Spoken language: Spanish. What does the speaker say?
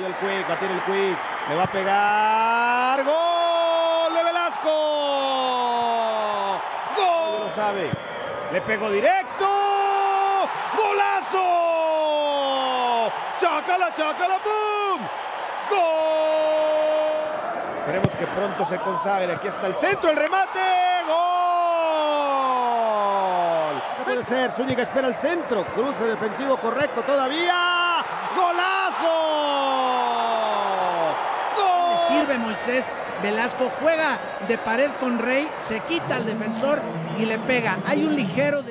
El Quick, va a tirar el Quick, le va a pegar. ¡Gol de Velasco! ¡Gol! Lo sabe. Le pegó directo. ¡Golazo! ¡Chácala, chácala, boom! ¡Gol! Esperemos que pronto se consagre. Aquí está el centro, el remate. ¡Gol! No puede ser. Zúñiga espera el centro. Cruce defensivo correcto todavía. ¡Golazo! Sirve Moisés. Velasco juega de pared con Rey, se quita al defensor y le pega. Hay un ligero...